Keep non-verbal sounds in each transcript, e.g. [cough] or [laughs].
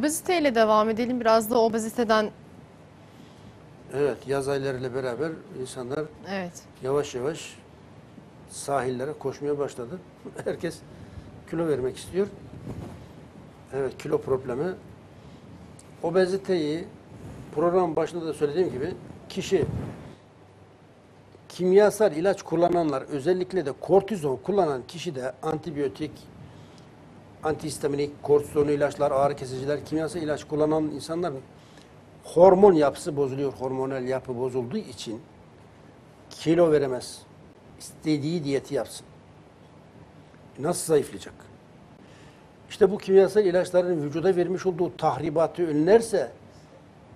Obeziteyle devam edelim. Biraz da obeziteden Evet, yaz aylarıyla beraber insanlar evet. yavaş yavaş sahillere koşmaya başladı. [laughs] Herkes kilo vermek istiyor. Evet, kilo problemi. Obeziteyi program başında da söylediğim gibi kişi kimyasal ilaç kullananlar özellikle de kortizon kullanan kişi de antibiyotik, antihistaminik, kortizonlu ilaçlar, ağrı kesiciler, kimyasal ilaç kullanan insanların hormon yapısı bozuluyor. Hormonal yapı bozulduğu için kilo veremez. İstediği diyeti yapsın. Nasıl zayıflayacak? İşte bu kimyasal ilaçların vücuda vermiş olduğu tahribatı önlerse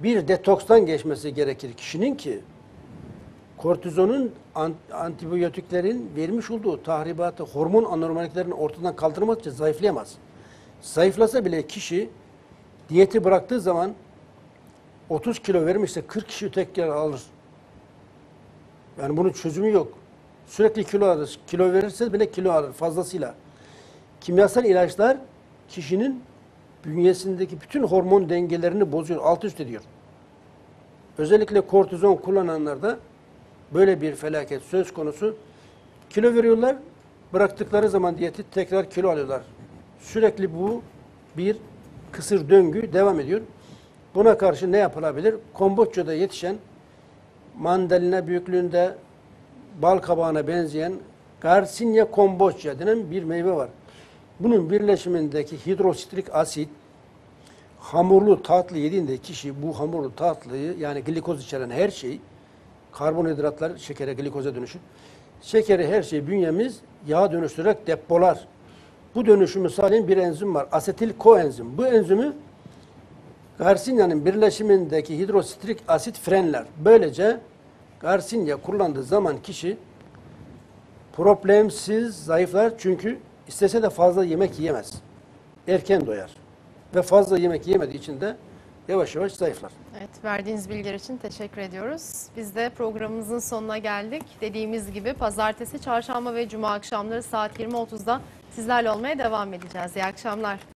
bir detokstan geçmesi gerekir kişinin ki kortizonun an- antibiyotiklerin vermiş olduğu tahribatı, hormon anormalliklerini ortadan kaldırmak için zayıflayamaz. Zayıflasa bile kişi diyeti bıraktığı zaman 30 kilo vermişse 40 kişi tekrar alır. Yani bunun çözümü yok. Sürekli kilo alır. Kilo verirse bile kilo alır fazlasıyla. Kimyasal ilaçlar kişinin bünyesindeki bütün hormon dengelerini bozuyor, alt üst ediyor. Özellikle kortizon kullananlarda böyle bir felaket söz konusu. Kilo veriyorlar, bıraktıkları zaman diyeti tekrar kilo alıyorlar. Sürekli bu bir kısır döngü devam ediyor. Buna karşı ne yapılabilir? Komboçya'da yetişen mandalina büyüklüğünde bal kabağına benzeyen Garcinia komboçya denen bir meyve var. Bunun birleşimindeki hidrositrik asit hamurlu tatlı yediğinde kişi bu hamurlu tatlıyı yani glikoz içeren her şey karbonhidratlar şekere glikoza dönüşür. Şekeri her şey bünyemiz yağa dönüştürerek depolar. Bu dönüşümü sağlayan bir enzim var. Asetil koenzim. Bu enzimi Garcinya'nın birleşimindeki hidrositrik asit frenler. Böylece Garcinya kullandığı zaman kişi problemsiz zayıflar çünkü istese de fazla yemek yiyemez. Erken doyar. Ve fazla yemek yemediği için de yavaş yavaş zayıflar. Evet, verdiğiniz bilgiler için teşekkür ediyoruz. Biz de programımızın sonuna geldik. Dediğimiz gibi pazartesi, çarşamba ve cuma akşamları saat 20.30'da sizlerle olmaya devam edeceğiz. İyi akşamlar.